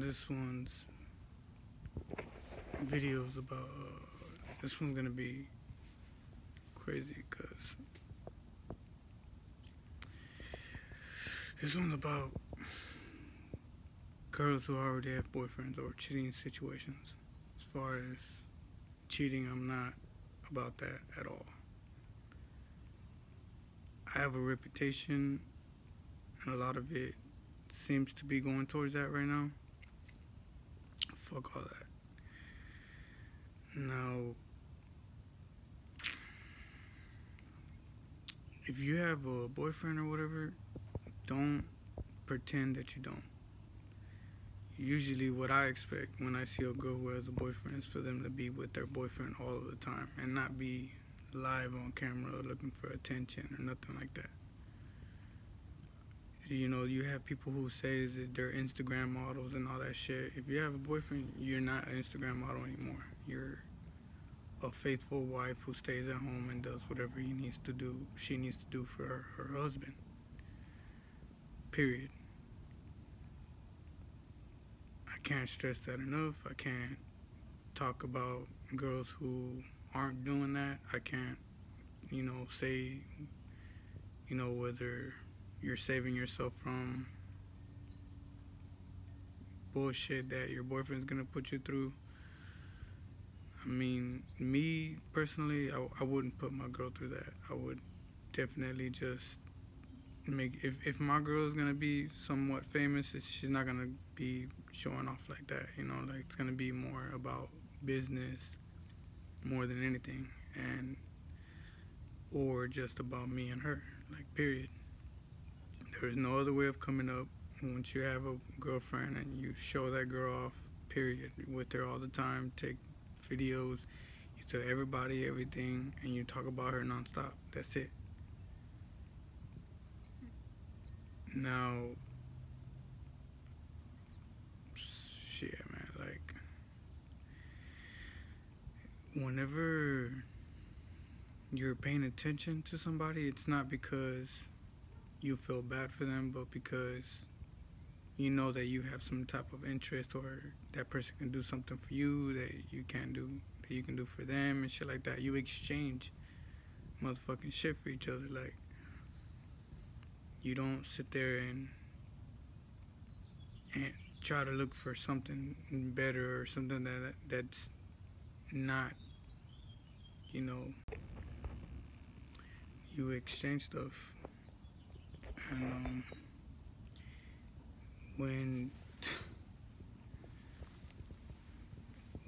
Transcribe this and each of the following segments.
this one's videos about. Uh, this one's gonna be crazy because this one's about girls who already have boyfriends or cheating situations. As far as cheating, I'm not about that at all. I have a reputation, and a lot of it seems to be going towards that right now. Fuck all that. Now, if you have a boyfriend or whatever, don't pretend that you don't. Usually, what I expect when I see a girl who has a boyfriend is for them to be with their boyfriend all of the time and not be live on camera looking for attention or nothing like that. You know, you have people who say that they're Instagram models and all that shit. If you have a boyfriend, you're not an Instagram model anymore. You're a faithful wife who stays at home and does whatever he needs to do, she needs to do for her, her husband. Period. I can't stress that enough. I can't talk about girls who aren't doing that. I can't, you know, say, you know, whether you're saving yourself from bullshit that your boyfriend's gonna put you through. I mean, me personally, I, I wouldn't put my girl through that. I would definitely just make if if my girl is gonna be somewhat famous, she's not gonna be showing off like that. You know, like it's gonna be more about business more than anything, and or just about me and her. Like period. There is no other way of coming up once you have a girlfriend and you show that girl off. Period. With her all the time, take videos, you tell everybody everything, and you talk about her nonstop. That's it. Now, shit, man, like, whenever you're paying attention to somebody, it's not because you feel bad for them, but because you know that you have some type of interest or that person can do something for you that you can't do that you can do for them and shit like that. You exchange motherfucking shit for each other. Like you don't sit there and and try to look for something better or something that that's not you know you exchange stuff and um when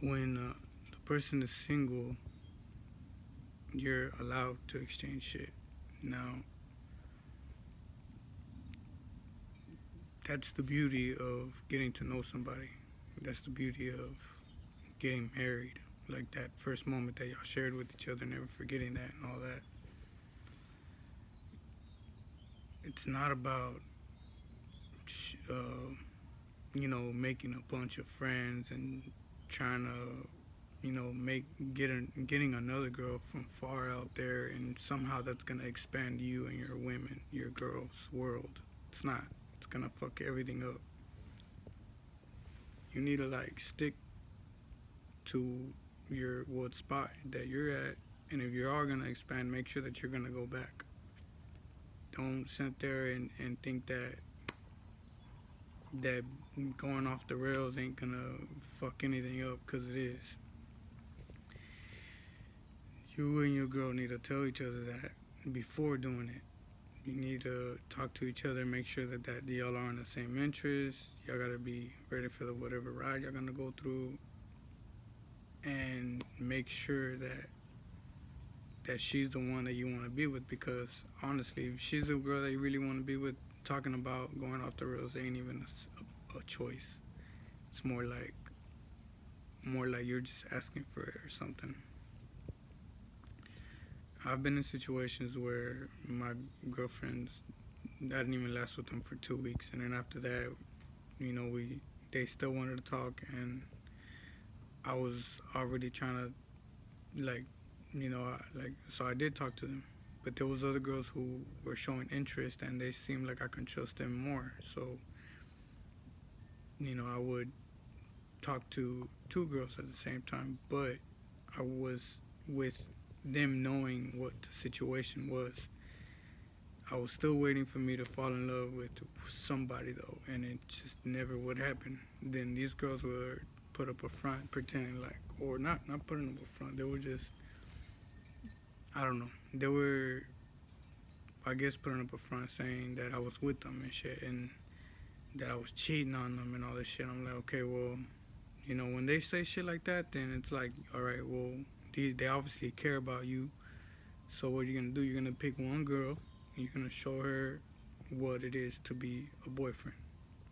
when uh, the person is single, you're allowed to exchange shit. Now, that's the beauty of getting to know somebody. That's the beauty of getting married. Like that first moment that y'all shared with each other, never forgetting that and all that. It's not about uh, you know, making a bunch of friends and trying to, you know, make getting getting another girl from far out there, and somehow that's gonna expand you and your women, your girls' world. It's not. It's gonna fuck everything up. You need to like stick to your what spot that you're at, and if you are gonna expand, make sure that you're gonna go back. Don't sit there and, and think that that going off the rails ain't gonna fuck anything up because it is. You and your girl need to tell each other that before doing it. You need to talk to each other, make sure that, that y'all are on the same interests. Y'all gotta be ready for the whatever ride y'all gonna go through, and make sure that that she's the one that you want to be with. Because honestly, she's the girl that you really want to be with, talking about going off the rails ain't even a, a, choice. It's more like more like you're just asking for it or something. I've been in situations where my girlfriends I didn't even last with them for two weeks, and then after that, you know, we they still wanted to talk, and I was already trying to like, you know, like so I did talk to them but there was other girls who were showing interest and they seemed like I can trust them more. So you know, I would talk to two girls at the same time, but I was with them knowing what the situation was. I was still waiting for me to fall in love with somebody though, and it just never would happen. Then these girls would put up a front, pretending like, or not, not putting up a front. They were just, I don't know. They were, I guess, putting up a front, saying that I was with them and shit, and that I was cheating on them and all this shit. I'm like, okay, well, you know, when they say shit like that, then it's like, all right, well, they, they obviously care about you. So what are you're gonna do? You're gonna pick one girl and you're gonna show her what it is to be a boyfriend,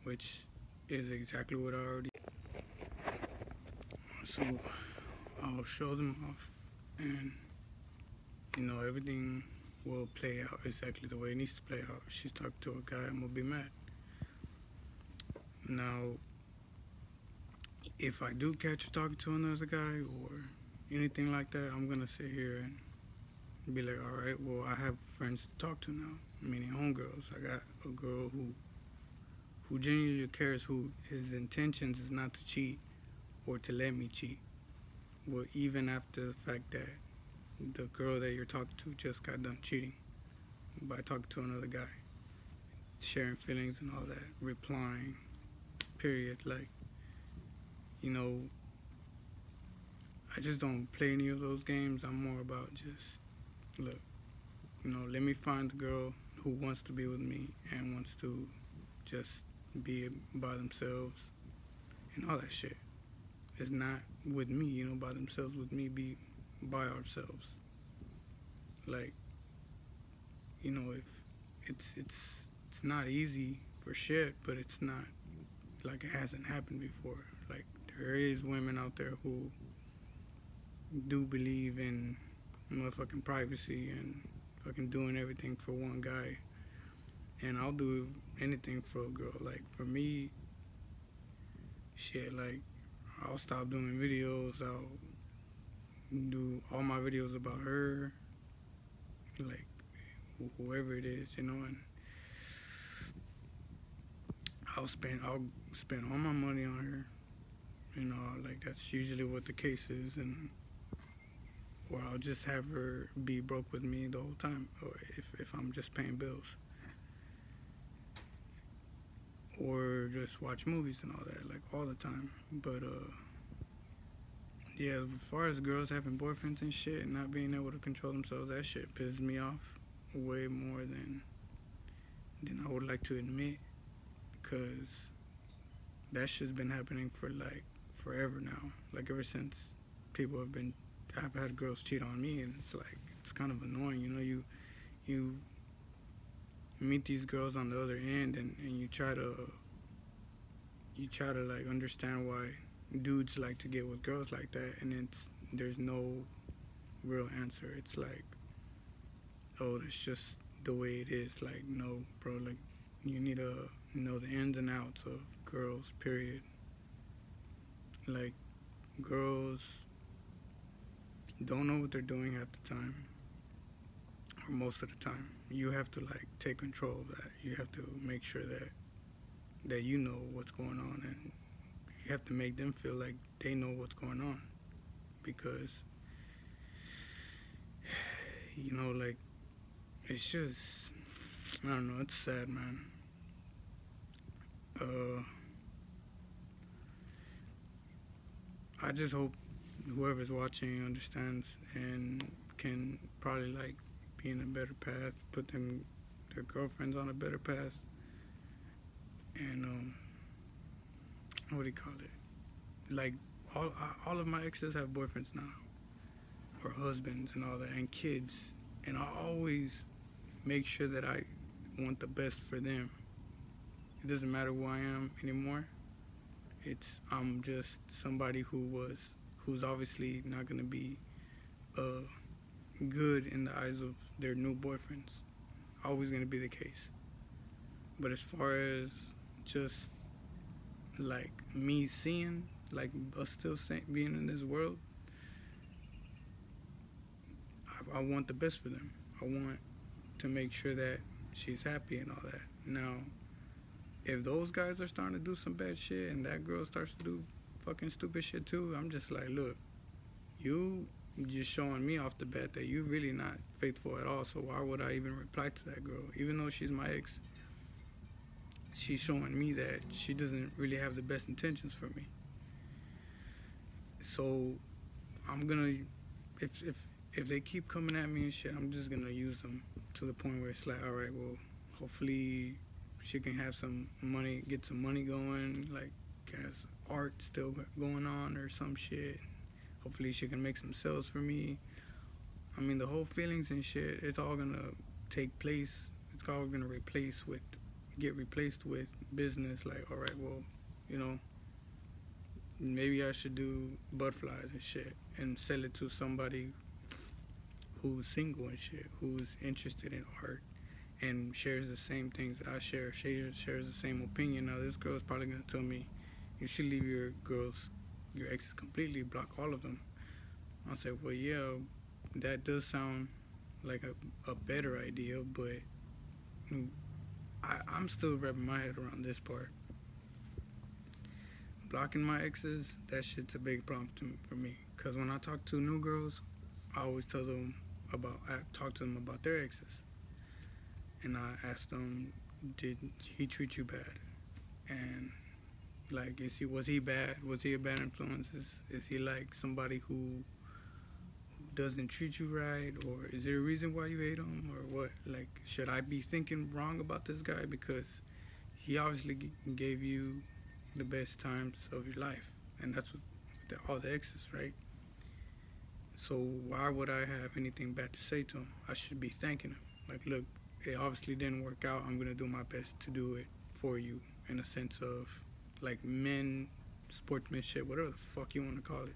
which is exactly what I already. So I'll show them off, and you know everything will play out exactly the way it needs to play out. She's talking to a guy, I'm gonna be mad. Now, if I do catch her talking to another guy or anything like that, I'm gonna sit here and be like, all right, well, I have friends to talk to now, meaning homegirls. I got a girl who who genuinely cares who his intentions is not to cheat or to let me cheat. Well, even after the fact that the girl that you're talking to just got done cheating by talking to another guy, sharing feelings and all that, replying, period. Like, you know, I just don't play any of those games. I'm more about just look, you know, let me find the girl who wants to be with me and wants to just be by themselves and all that shit. It's not with me, you know, by themselves, with me, be by ourselves. Like, you know, if it's it's it's not easy for shit, but it's not like it hasn't happened before. Like there is women out there who do believe in motherfucking privacy and fucking doing everything for one guy. And I'll do anything for a girl. Like for me, shit, like I'll stop doing videos. I'll do all my videos about her, like whoever it is, you know, and I'll spend I'll spend all my money on her. You know, like that's usually what the case is, and or I'll just have her be broke with me the whole time, or if, if I'm just paying bills. Or just watch movies and all that, like all the time. But, uh, yeah, as far as girls having boyfriends and shit and not being able to control themselves, that shit pisses me off way more than, than I would like to admit. Because that shit's been happening for like forever now. Like ever since people have been I've had girls cheat on me, and it's like it's kind of annoying. You know, you you meet these girls on the other end, and, and you try to you try to like understand why dudes like to get with girls like that, and it's there's no real answer. It's like, oh, that's just the way it is. Like, no, bro, like you need to know the ins and outs of girls. Period. Like, girls don't know what they're doing at the time or most of the time you have to like take control of that you have to make sure that that you know what's going on and you have to make them feel like they know what's going on. Because you know like it's just i don't know it's sad man. Uh i just hope whoever's watching understands and can probably like be in a better path, put them their girlfriends on a better path, and um, what do you call it? Like all all of my exes have boyfriends now, or husbands and all that, and kids, and I always make sure that I want the best for them. It doesn't matter who I am anymore. It's I'm just somebody who was who's obviously not going to be uh, good in the eyes of their new boyfriends. Always going to be the case. But as far as just like me seeing, like us still being in this world, I, I want the best for them. I want to make sure that she's happy and all that. Now, if those guys are starting to do some bad shit and that girl starts to do fucking stupid shit too, I'm just like, look, you just showing me off the bat that you really not faithful at all. So why would I even reply to that girl, even though she's my ex? She's showing me that she doesn't really have the best intentions for me. So I'm gonna, if if if they keep coming at me and shit, I'm just gonna use them to the point where it's like, all right, well, hopefully she can have some money, get some money going, like has art still going on or some shit. Hopefully she can make some sales for me. I mean, the whole feelings and shit, it's all gonna take place. It's all gonna replace with, get replaced with business. Like, all right, well, you know, maybe I should do butterflies and shit and sell it to somebody who's single and shit, who's interested in art and shares the same things that I share, shares, shares the same opinion. Now, this girl's probably gonna tell me, you should leave your girls, your exes completely, block all of them. I'll say, well, yeah, that does sound like a, a better idea, but I, I'm still wrapping my head around this part. Blocking my exes, that shit's a big problem to, for me. Cause when I talk to new girls, I always tell them about, I talk to them about their exes and I ask them, "Did he treat you bad?" And like, is he was he bad? Was he a bad influence? Is, is he like somebody who who doesn't treat you right, or is there a reason why you hate him, or what? Like, should I be thinking wrong about this guy because he obviously g- gave you the best times of your life, and that's what the, all the exes, right? So why would I have anything bad to say to him? I should be thanking him. Like, look, it obviously didn't work out. I'm gonna do my best to do it for you in a sense of like men sportsmanship, whatever the fuck you want to call it.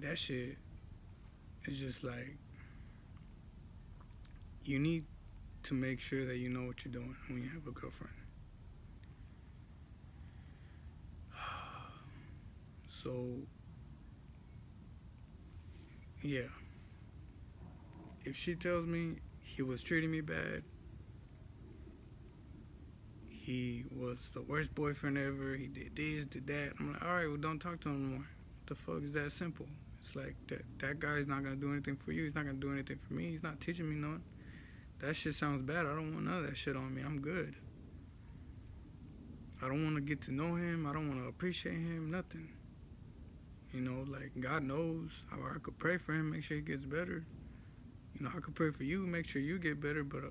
That shit is just like you need to make sure that you know what you're doing when you have a girlfriend. So, yeah if she tells me he was treating me bad, he was the worst boyfriend ever, he did this, did that, I'm like, all right, well, don't talk to him anymore. What the fuck is that simple? It's like that that guy's not gonna do anything for you. He's not gonna do anything for me. He's not teaching me nothing. That shit sounds bad. I don't want none of that shit on me. I'm good. I don't want to get to know him. I don't want to appreciate him. Nothing. You know, like God knows. I, I could pray for him, make sure he gets better. You know, I could pray for you, make sure you get better, but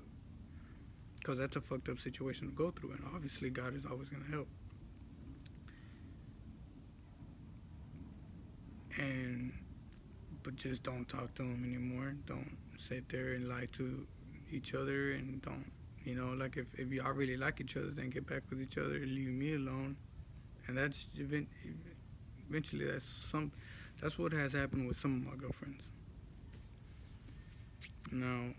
because uh, that's a fucked up situation to go through, and obviously God is always gonna help. And but just don't talk to him anymore. Don't sit there and lie to each other, and don't you know like if if y'all really like each other, then get back with each other and leave me alone. And that's eventually that's some that's what has happened with some of my girlfriends. Now,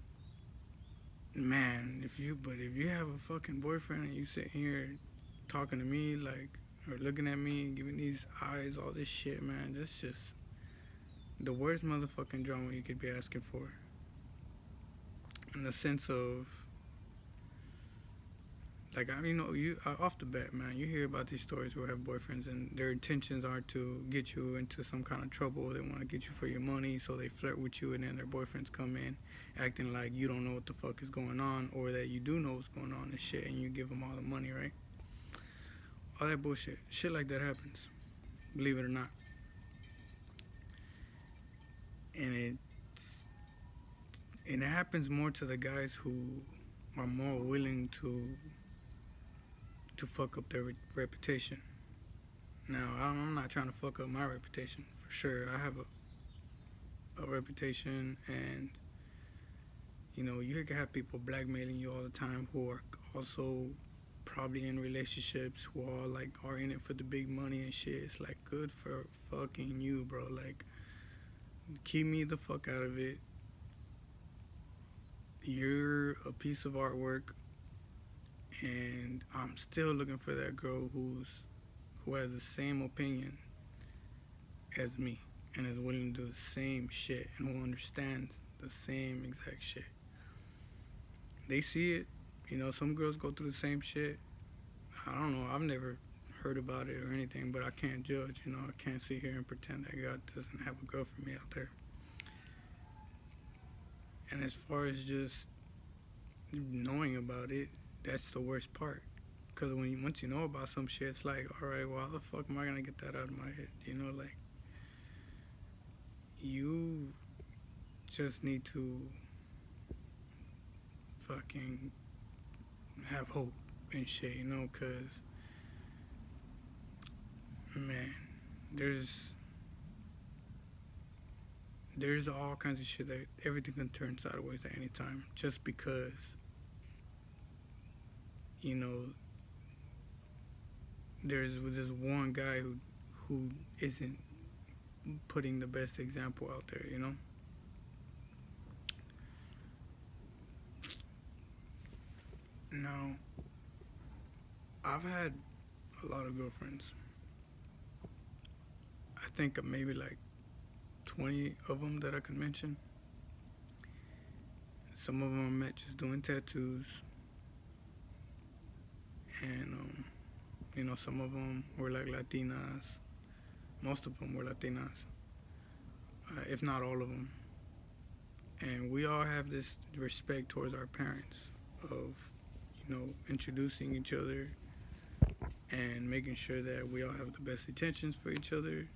man, if you but if you have a fucking boyfriend and you sitting here talking to me like or looking at me and giving these eyes all this shit, man, that's just the worst motherfucking drama you could be asking for. In the sense of like I, you know, you uh, off the bat, man. You hear about these stories who have boyfriends and their intentions are to get you into some kind of trouble. They want to get you for your money, so they flirt with you, and then their boyfriends come in, acting like you don't know what the fuck is going on, or that you do know what's going on and shit, and you give them all the money, right? All that bullshit, shit like that happens, believe it or not, and it and it happens more to the guys who are more willing to to fuck up their re- reputation. Now, I'm not trying to fuck up my reputation for sure. I have a a reputation, and you know, you can have people blackmailing you all the time who are also probably in relationships who are like are in it for the big money and shit. It's like good for fucking you, bro. Like, keep me the fuck out of it. You're a piece of artwork and I'm still looking for that girl who's who has the same opinion as me and is willing to do the same shit and who understands the same exact shit. They see it, you know, some girls go through the same shit. I don't know. I've never heard about it or anything, but I can't judge. You know, I can't sit here and pretend that God doesn't have a girl for me out there. And as far as just knowing about it, that's the worst part. Cause when you, once you know about some shit, it's like, all right, well, how the fuck am I gonna get that out of my head? You know, like you just need to fucking have hope and shit, you know, cause man, there's there's all kinds of shit that everything can turn sideways at any time just because you know there's this one guy who who isn't putting the best example out there, you know. Now, I've had a lot of girlfriends. Think of maybe like 20 of them that I can mention. Some of them I met just doing tattoos. And, um, you know, some of them were like Latinas. Most of them were Latinas, uh, if not all of them. And we all have this respect towards our parents of, you know, introducing each other and making sure that we all have the best intentions for each other.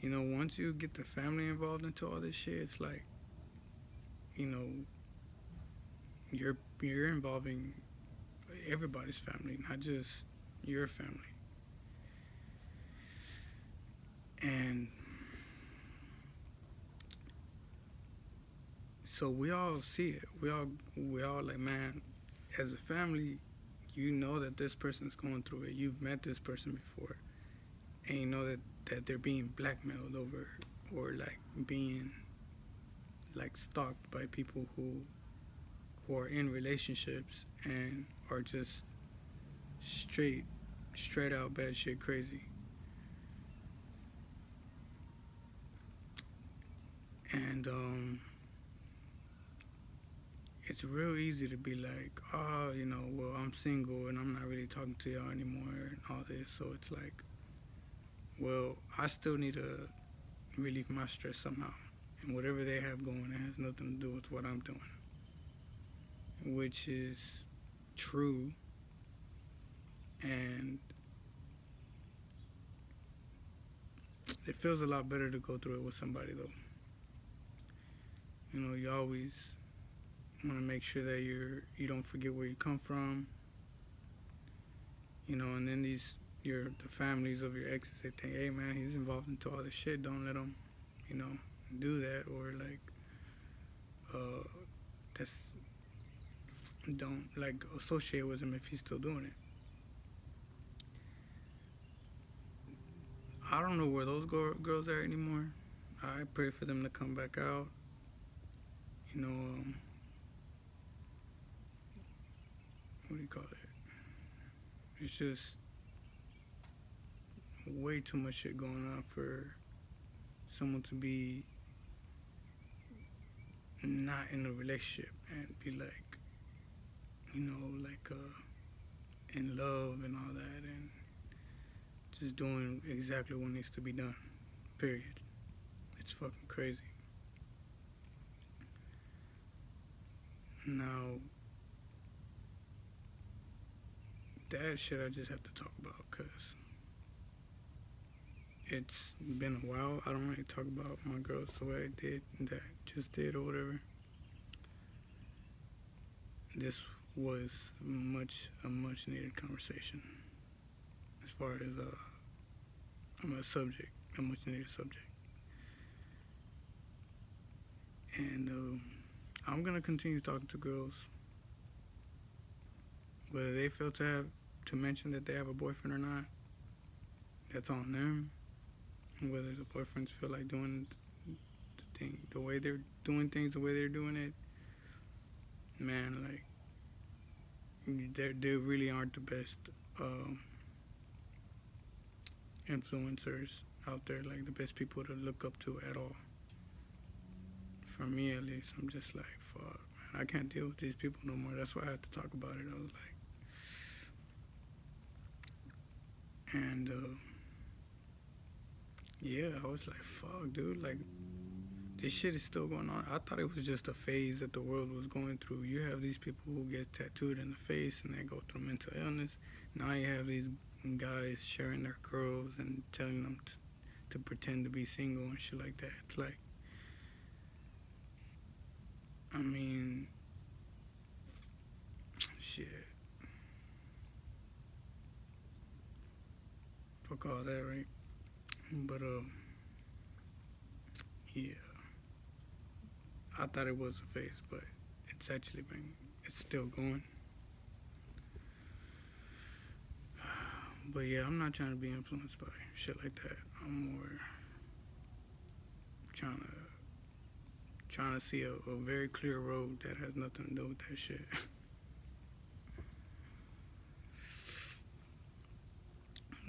You know, once you get the family involved into all this shit, it's like, you know, you're you're involving everybody's family, not just your family. And so we all see it. We all we all like, man, as a family, you know that this person is going through it. You've met this person before, and you know that that they're being blackmailed over or like being like stalked by people who who are in relationships and are just straight straight out bad shit crazy. And um it's real easy to be like, oh, you know, well, I'm single and I'm not really talking to y'all anymore and all this. So it's like, well, I still need to relieve my stress somehow. And whatever they have going, it has nothing to do with what I'm doing, which is true. And it feels a lot better to go through it with somebody, though. You know, you always want to make sure that you're you don't forget where you come from. You know, and then these your the families of your exes they think, hey man, he's involved into all this shit. Don't let him, you know, do that or like, uh, that's don't like associate with him if he's still doing it. I don't know where those go- girls are anymore. I pray for them to come back out. You know, um, what do you call it? It's just way too much shit going on for someone to be not in a relationship and be like, you know, like uh, in love and all that, and just doing exactly what needs to be done. Period. It's fucking crazy. Now, that shit I just have to talk about because it's been a while. I don't really talk about my girls the way I did, that just did, or whatever. This was much a much needed conversation as far as uh, I'm a subject, a much needed subject, and uh, I'm gonna continue talking to girls, whether they feel to have to mention that they have a boyfriend or not. That's on them. Whether the boyfriends feel like doing the thing, the way they're doing things, the way they're doing it, man, like they they really aren't the best um, influencers out there, like the best people to look up to at all. For me, at least, I'm just like, fuck, man, I can't deal with these people no more. That's why I had to talk about it. I was like, and uh, yeah, I was like, fuck, dude, like this shit is still going on. I thought it was just a phase that the world was going through. You have these people who get tattooed in the face and they go through mental illness. Now you have these guys sharing their girls and telling them to, to pretend to be single and shit like that. It's like, I mean, shit. Fuck all that, right? But, um, yeah. I thought it was a phase, but it's actually been, it's still going. But yeah, I'm not trying to be influenced by shit like that. I'm more trying to trying to see a, a very clear road that has nothing to do with that shit.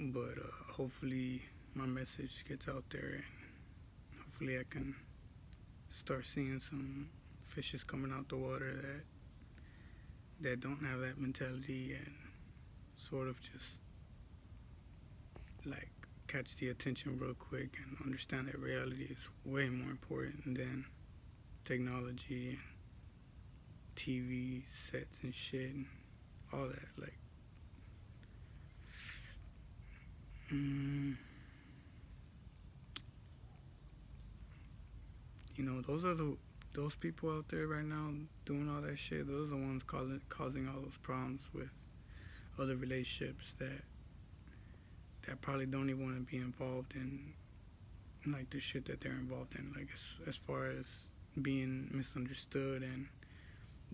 but uh, hopefully my message gets out there and hopefully I can start seeing some fishes coming out the water that that don't have that mentality and sort of just like catch the attention real quick and understand that reality is way more important than technology and TV sets and shit and all that. Like, mm, you know, those are the those people out there right now doing all that shit. Those are the ones causing causing all those problems with other relationships that that probably don't even want to be involved in like the shit that they're involved in. Like as as far as being misunderstood and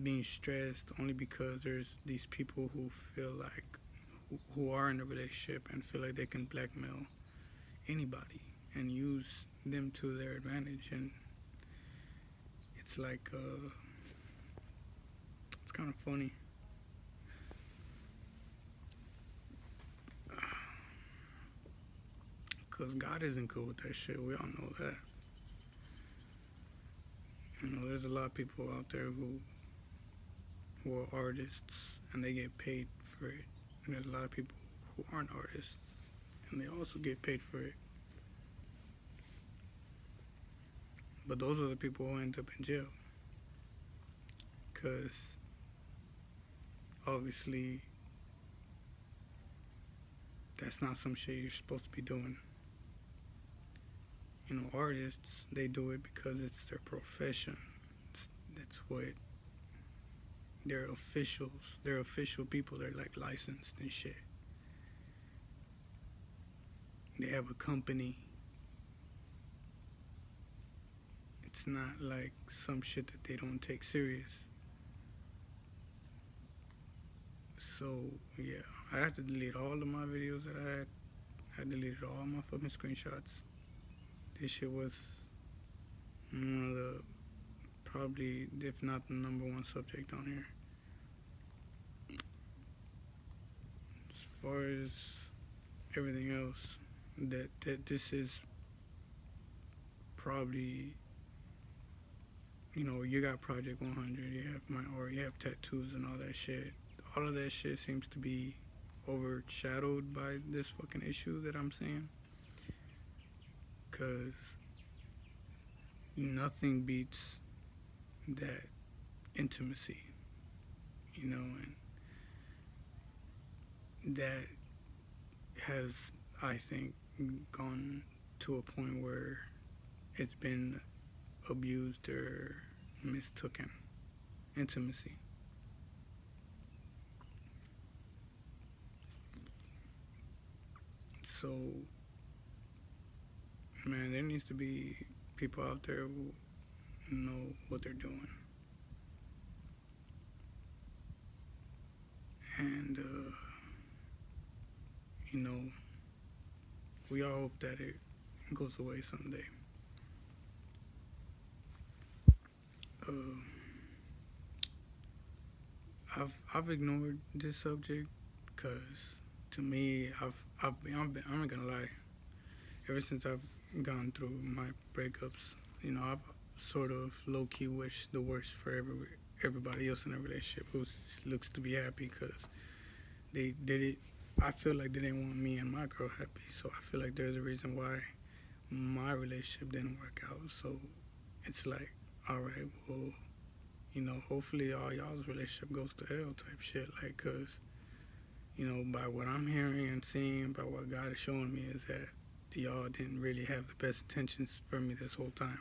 being stressed only because there's these people who feel like who, are in a relationship and feel like they can blackmail anybody and use them to their advantage and it's like uh it's kind of funny because God isn't cool with that shit. We all know that. You know, there's a lot of people out there who who are artists and they get paid for it, and there's a lot of people who aren't artists and they also get paid for it. But those are the people who end up in jail. Because obviously that's not some shit you're supposed to be doing you know, artists, they do it because it's their profession. It's, that's what they're officials. They're official people. They're like licensed and shit. They have a company. It's not like some shit that they don't take serious. So yeah, I had to delete all of my videos that I had. I deleted all my fucking screenshots this shit was one of the probably, if not the number one subject on here. As far as everything else, that that this is probably, you know, you got Project 100, you have my, or you have tattoos and all that shit. All of that shit seems to be overshadowed by this fucking issue that I'm seeing because nothing beats that intimacy, you know, and that has, I think, gone to a point where it's been abused or mistaken intimacy. So man, there needs to be people out there who know what they're doing. And, uh, you know, we all hope that it goes away someday. Uh, I've I've ignored this subject because to me I've I've been, I've been I'm not gonna lie ever since I've gone through my breakups. You know, I've sort of low key wish the worst for every everybody else in a relationship who looks to be happy because they did it. I feel like they didn't want me and my girl happy, so I feel like there's a reason why my relationship didn't work out. So it's like, all right, well, you know, hopefully all y'all's relationship goes to hell type shit, like, cause you know, by what I'm hearing and seeing, by what God is showing me, is that y'all didn't really have the best intentions for me this whole time.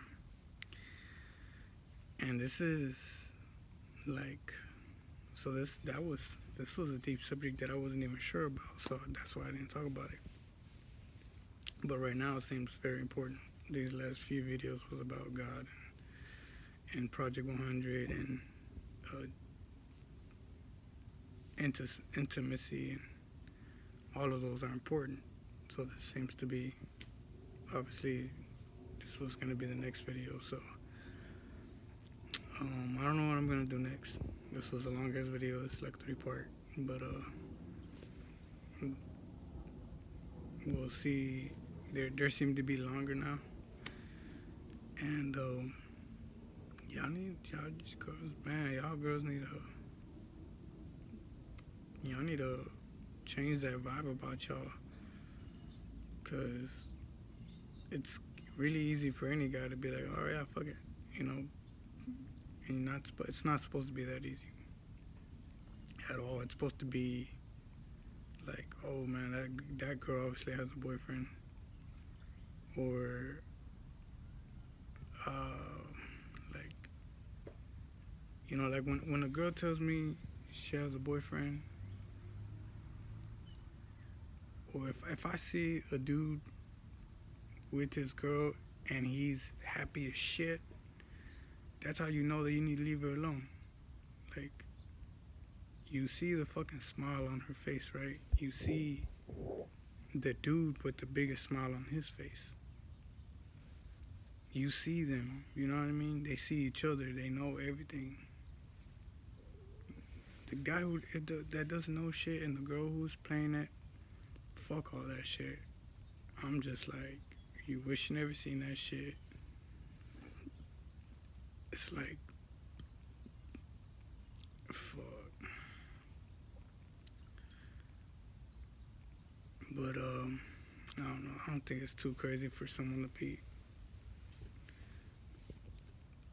And this is like, so this that was this was a deep subject that I wasn't even sure about, so that's why I didn't talk about it. But right now it seems very important. These last few videos was about God and, Project 100 and uh, inti- intimacy and all of those are important. So this seems to be obviously this was going to be the next video. So um, I don't know what I'm going to do next. This was the longest video. It's like three part, but uh, we'll see. There there seem to be longer now, and um, y'all need y'all just girls, man. Y'all girls need a y'all need to change that vibe about y'all because it's really easy for any guy to be like oh yeah fuck it you know and not it's not supposed to be that easy at all it's supposed to be like oh man that that girl obviously has a boyfriend or uh you know like when when a girl tells me she has a boyfriend or if, if I see a dude with his girl and he's happy as shit, that's how you know that you need to leave her alone. Like, you see the fucking smile on her face, right? You see the dude with the biggest smile on his face. You see them, you know what I mean? They see each other, they know everything. The guy who that doesn't know shit and the girl who's playing it fuck all that shit. I'm just like, you wish you never seen that shit. It's like, fuck. But, um, I don't know. I don't think it's too crazy for someone to be,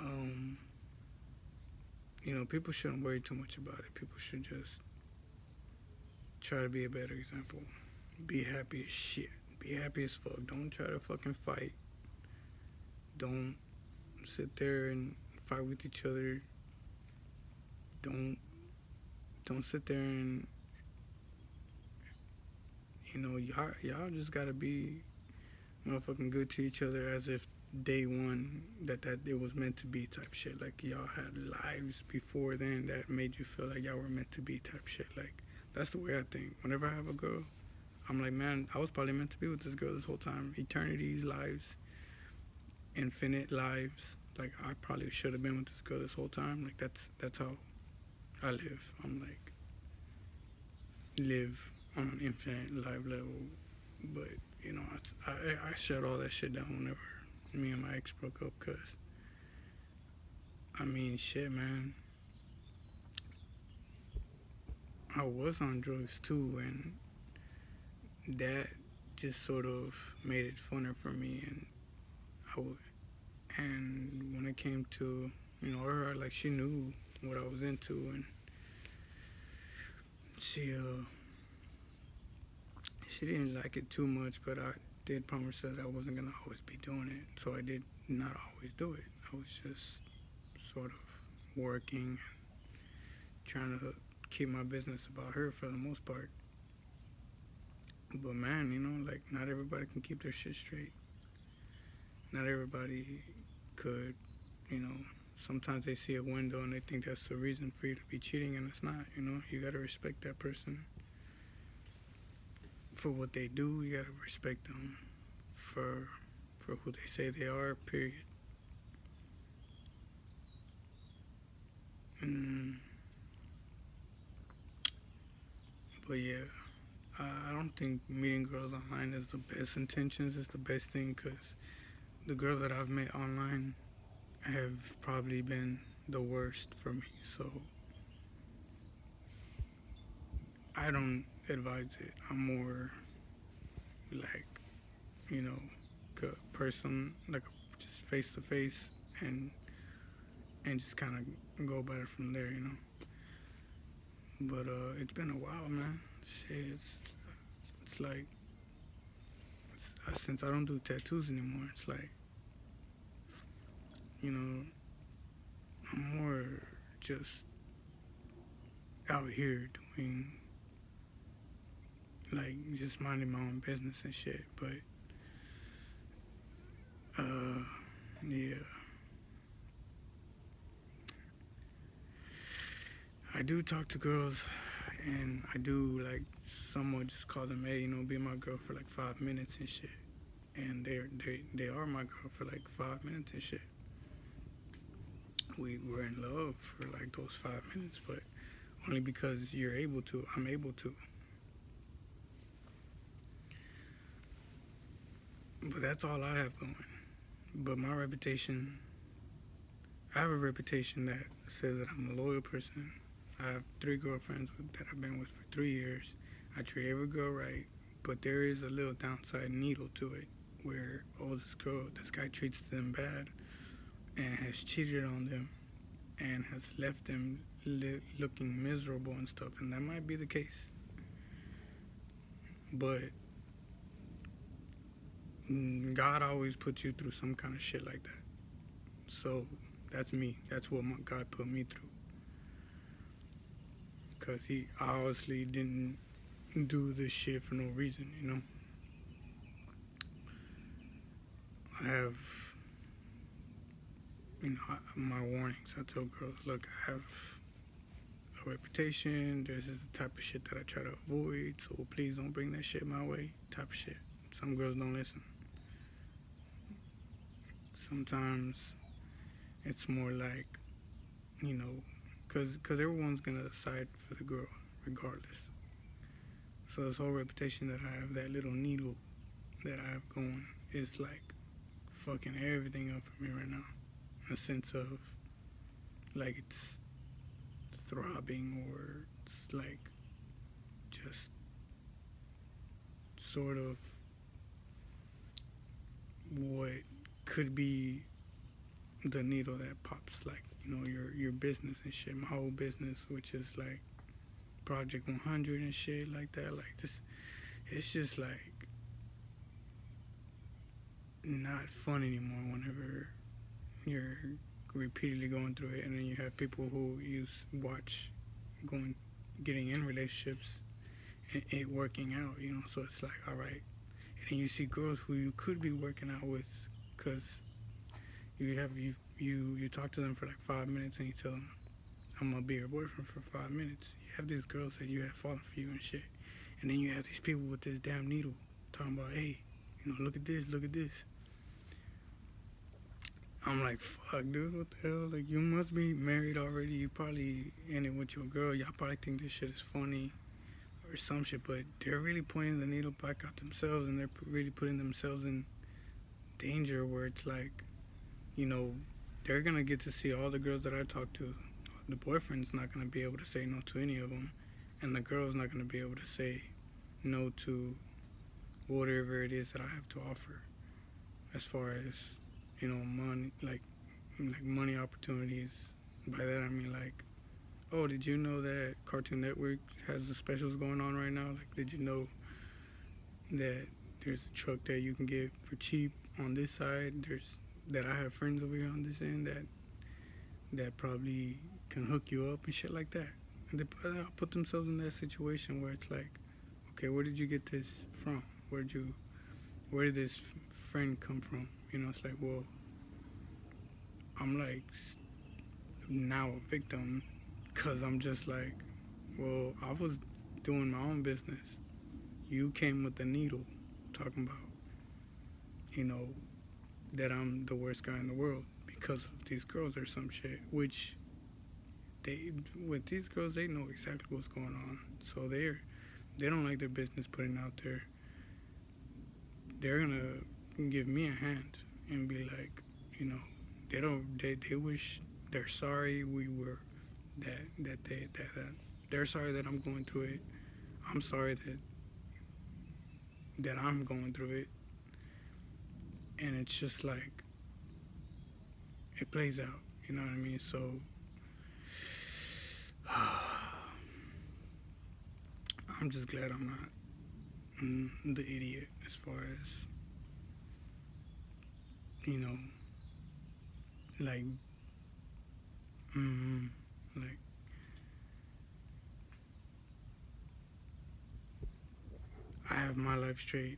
um, you know, people shouldn't worry too much about it. People should just try to be a better example be happy as shit. Be happy as fuck. Don't try to fucking fight. Don't sit there and fight with each other. Don't don't sit there and you know y'all y'all just gotta be motherfucking good to each other as if day one that that it was meant to be type shit. Like y'all had lives before then that made you feel like y'all were meant to be type shit. Like that's the way I think. Whenever I have a girl I'm like, man, I was probably meant to be with this girl this whole time. Eternities, lives, infinite lives. Like I probably should have been with this girl this whole time. Like that's that's how I live. I'm like live on an infinite life level. But you know, I, I, I shut all that shit down whenever me and my ex broke up. Cause I mean, shit, man. I was on drugs too, and that just sort of made it funner for me and I and when it came to you know her like she knew what I was into and she uh she didn't like it too much but I did promise that I wasn't gonna always be doing it so I did not always do it I was just sort of working and trying to keep my business about her for the most part but man, you know, like not everybody can keep their shit straight. Not everybody could, you know. Sometimes they see a window and they think that's the reason for you to be cheating, and it's not. You know, you gotta respect that person for what they do. You gotta respect them for for who they say they are. Period. Mm. But yeah. I don't think meeting girls online is the best intentions. It's the best thing because the girls that I've met online, have probably been the worst for me. So I don't advise it. I'm more like, you know, a person, like just face to face and and just kind of go about it from there, you know. But uh, it's been a while, man. Shit, it's it's like it's, uh, since I don't do tattoos anymore, it's like you know I'm more just out here doing like just minding my own business and shit. But uh, yeah. I do talk to girls, and I do like somewhat just call them, hey, you know, be my girl for like five minutes and shit. And they're they they are my girl for like five minutes and shit. We were in love for like those five minutes, but only because you're able to, I'm able to. But that's all I have going. But my reputation, I have a reputation that says that I'm a loyal person. I have three girlfriends that I've been with for three years. I treat every girl right, but there is a little downside needle to it where, oh, this girl, this guy treats them bad and has cheated on them and has left them li- looking miserable and stuff. And that might be the case. But Mm, God always puts you through some kind of shit like that. So that's me. That's what God put me through because he obviously didn't do this shit for no reason, you know. I have, you know, my warnings. I tell girls, look, I have a reputation. This is the type of shit that I try to avoid. So please don't bring that shit my way. Type of shit. Some girls don't listen. Sometimes it's more like, you know, because cause everyone's gonna side for the girl regardless. So this whole reputation that I have, that little needle that I have going, is like fucking everything up for me right now. In a sense of like it's throbbing or it's like just sort of what could be the needle that pops like you know your your business and shit. My whole business, which is like Project 100 and shit like that. Like this, it's just like not fun anymore. Whenever you're repeatedly going through it, and then you have people who use watch going getting in relationships and it working out. You know, so it's like all right, and then you see girls who you could be working out with because you have you you you talk to them for like five minutes and you tell them I'm gonna be your boyfriend for five minutes. You have these girls that you have fallen for you and shit, and then you have these people with this damn needle talking about, hey, you know, look at this, look at this. I'm like, fuck, dude, what the hell? Like, you must be married already. You probably in it with your girl. Y'all probably think this shit is funny or some shit, but they're really pointing the needle back at themselves and they're really putting themselves in danger where it's like, you know, they're gonna get to see all the girls that I talk to. The boyfriend's not gonna be able to say no to any of them, and the girl's not gonna be able to say no to whatever it is that I have to offer, as far as you know, money like like money opportunities. By that I mean like, oh, did you know that Cartoon Network has the specials going on right now? Like, did you know that there's a truck that you can get for cheap on this side? There's that I have friends over here on this end that that probably can hook you up and shit like that. And they put themselves in that situation where it's like, okay, where did you get this from? Where'd you, where did this friend come from? You know, it's like, well, I'm like now a victim because I'm just like, well, I was doing my own business. You came with the needle talking about, you know, that I'm the worst guy in the world because of these girls or some shit. Which they with these girls they know exactly what's going on. So they're they don't like their business putting out there. They're gonna give me a hand and be like, you know, they don't they, they wish they're sorry we were that that they that uh, they're sorry that I'm going through it. I'm sorry that that I'm going through it. And it's just like it plays out, you know what I mean? So I'm just glad I'm not mm, the idiot as far as you know like mm, like I have my life straight.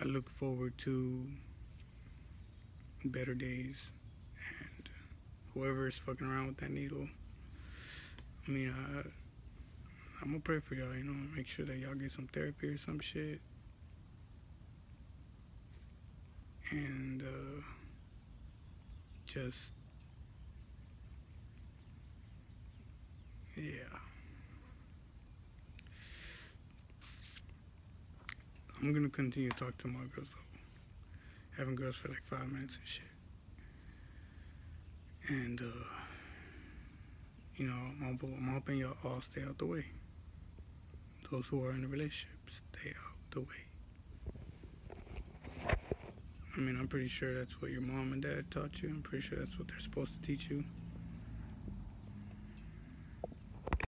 I look forward to better days and whoever is fucking around with that needle. I mean, I, I'm gonna pray for y'all, you know, make sure that y'all get some therapy or some shit. And uh, just, yeah. I'm gonna continue to talk to my girls though. Having girls for like five minutes and shit. And uh, you know, I'm, I'm hoping y'all all stay out the way. Those who are in a relationship, stay out the way. I mean, I'm pretty sure that's what your mom and dad taught you. I'm pretty sure that's what they're supposed to teach you.